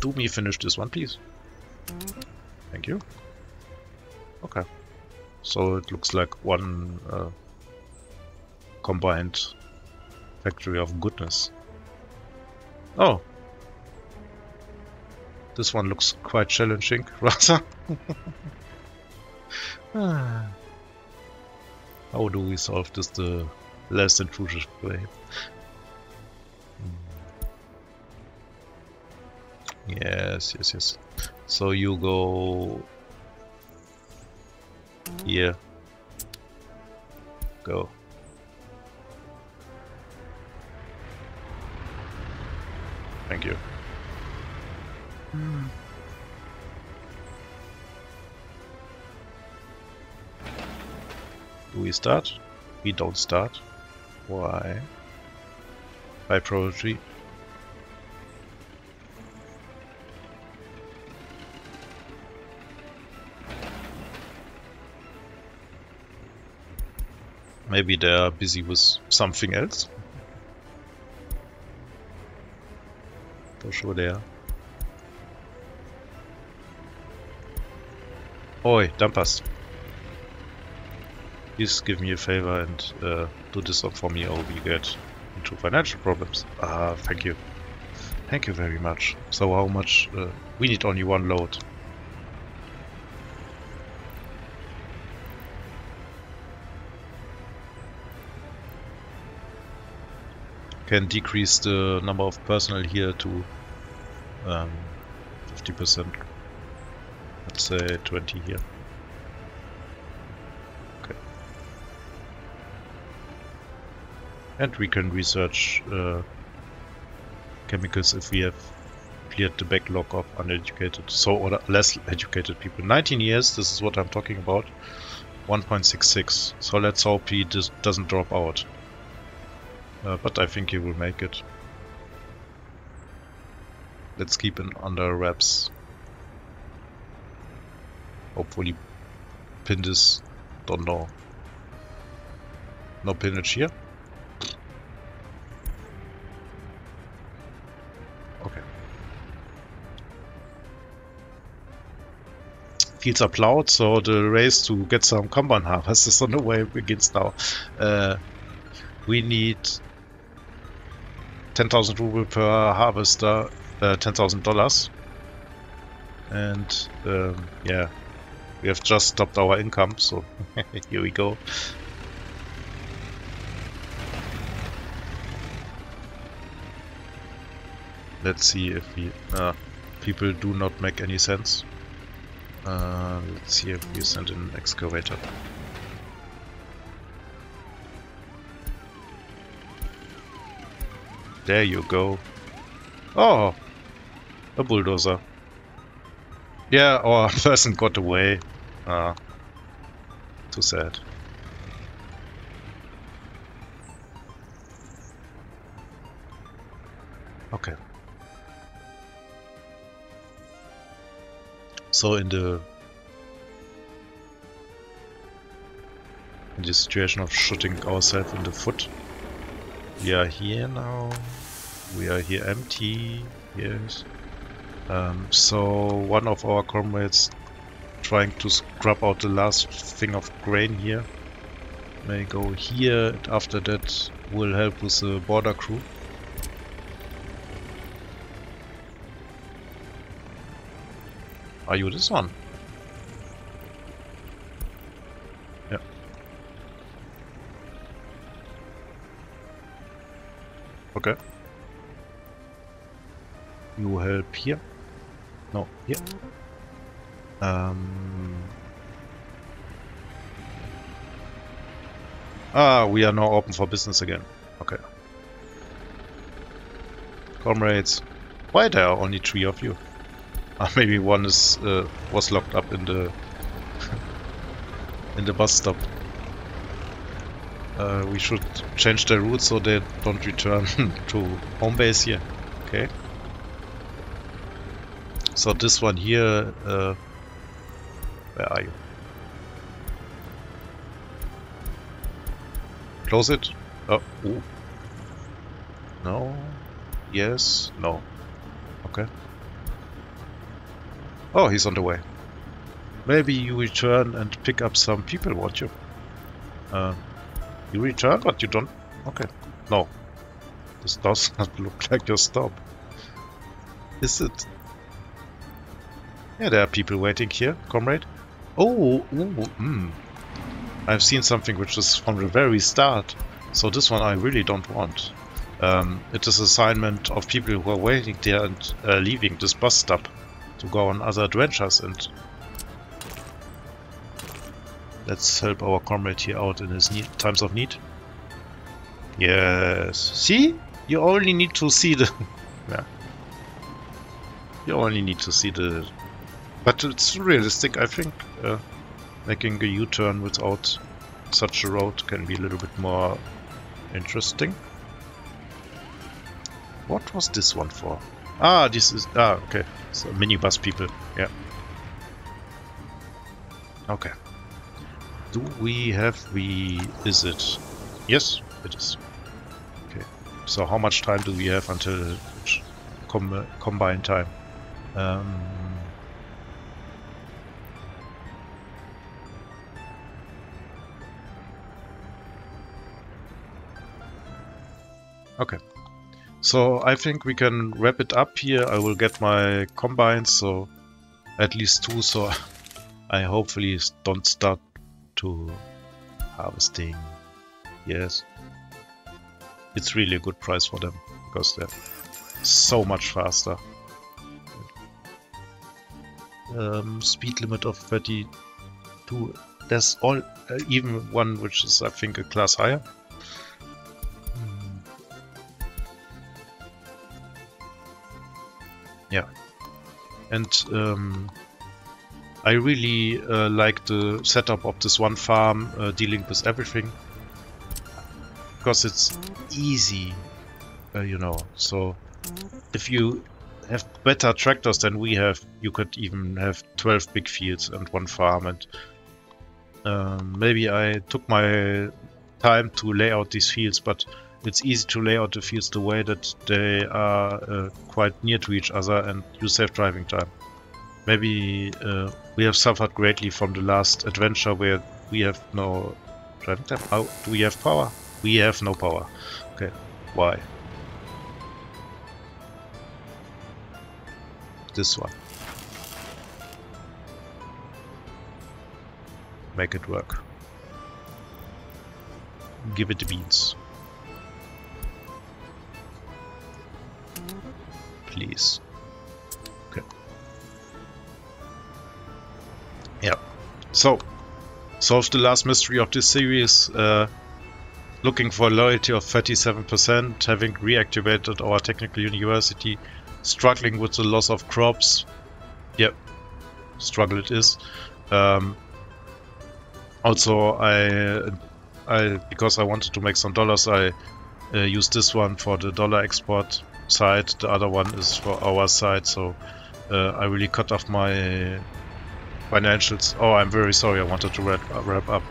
[SPEAKER 1] Do me finish this one, please. Thank you. Okay. So it looks like one uh, combined factory of goodness. Oh. This one looks quite challenging, rather. How do we solve this the less intrusive way? Yes, yes, yes. So you go here. Go. Thank you. Do we start? We don't start. Why? High probability. Maybe they are busy with something else. For sure they are. Oi, Dumpers. Please give me a favor and uh, do this for me or we get into financial problems. Ah, thank you. Thank you very much. So how much? Uh, we need only one load. Can decrease the number of personnel here to 50%. Um, Let's say 20 here. Okay. And we can research uh, chemicals if we have cleared the backlog of uneducated, so or less educated people. 19 years, this is what I'm talking about. 1.66. So let's hope he doesn't drop out. Uh, but I think he will make it. Let's keep him under wraps. Hopefully pin this. Don't know. No pinage here? Okay. Fields are plowed, so the race to get some combine harvest is on the way begins now. Uh, we need 10,000 ruble per harvester, uh, 10,000 dollars. And um, yeah, we have just stopped our income, so here we go. Let's see if we... Uh, people do not make any sense. Uh, let's see if we send an excavator. There you go. Oh! A bulldozer. Yeah, our person got away. Ah. Too sad. Okay. So in the in the situation of shooting ourselves in the foot, we are here now. We are here empty. Yes. Um, so one of our comrades trying to scrub out the last thing of grain here. May go here and after that will help with the border crew. Are you this one? Okay. You help here? No, here. Um. Ah, we are now open for business again. Okay. Comrades, why there are only three of you? Ah, maybe one is uh, was locked up in the in the bus stop. Uh, we should change the route so they don't return to home base here. Okay. So this one here, uh, where are you? Close it. Oh, ooh. No. Yes. No. Okay. Oh, he's on the way. Maybe you return and pick up some people, won't you? Uh, you return, but you don't... Okay. No. This does not look like your stop. Is it? Yeah, there are people waiting here, comrade. Oh, ooh, mm. I've seen something which is from the very start. So this one I really don't want. Um, it is assignment of people who are waiting there and uh, leaving this bus stop to go on other adventures and let's help our comrade here out in his need, times of need. Yes. See? You only need to see the... yeah. You only need to see the... But it's realistic, I think. Uh, making a U-turn without such a road can be a little bit more interesting. What was this one for? Ah, this is... Ah, okay. So minibus people. Yeah. Okay. Do we have the... Is it... Yes, it is. Okay. So how much time do we have until com combine time? Um, Okay. So I think we can wrap it up here. I will get my combines, so at least two, so I hopefully don't start to harvesting. Yes. It's really a good price for them, because they're so much faster. Um, speed limit of 32. There's all, uh, even one which is I think a class higher. Yeah. And um, I really uh, like the setup of this one farm, uh, dealing with everything. Because it's easy, uh, you know. So if you have better tractors than we have, you could even have 12 big fields and one farm. And um, maybe I took my time to lay out these fields, but it's easy to lay out the fields the way that they are uh, quite near to each other and you save driving time. Maybe uh, we have suffered greatly from the last adventure where we have no do we have power? We have no power. Okay, why? This one. Make it work. Give it the beans. please. Yeah. So, solve the last mystery of this series. Uh, looking for loyalty of 37%, having reactivated our technical university, struggling with the loss of crops. Yep, struggle it is. Um, also, I, I because I wanted to make some dollars, I uh, used this one for the dollar export side, the other one is for our side, so uh, I really cut off my financials. Oh, I'm very sorry, I wanted to wrap, wrap up.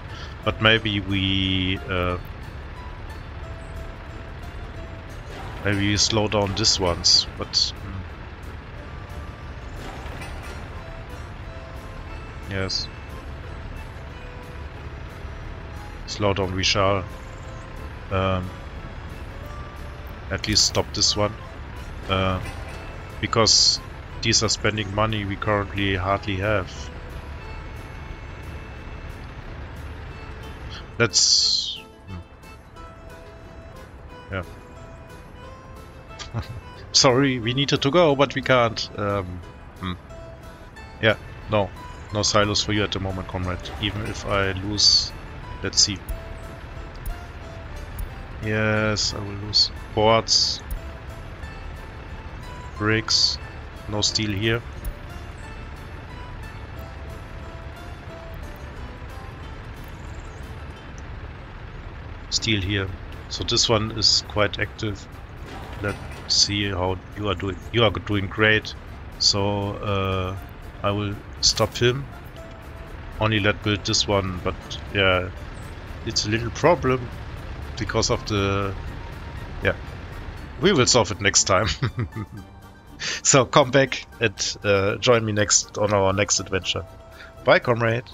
[SPEAKER 1] But maybe we... Uh, maybe we slow down this ones, but... Hmm. Yes. Slow down we shall. Um, at least stop this one. Uh, because these are spending money we currently hardly have. Let's... Hmm. Yeah. Sorry, we needed to go, but we can't. Um, hmm. Yeah, no. No silos for you at the moment, comrade. Even if I lose... Let's see. Yes, I will lose. Boards bricks, no steel here. Steel here. So this one is quite active. Let's see how you are doing. You are doing great. So uh, I will stop him. Only let build this one, but yeah, it's a little problem because of the yeah. We will solve it next time. so come back and uh, join me next on our next adventure. Bye, comrade.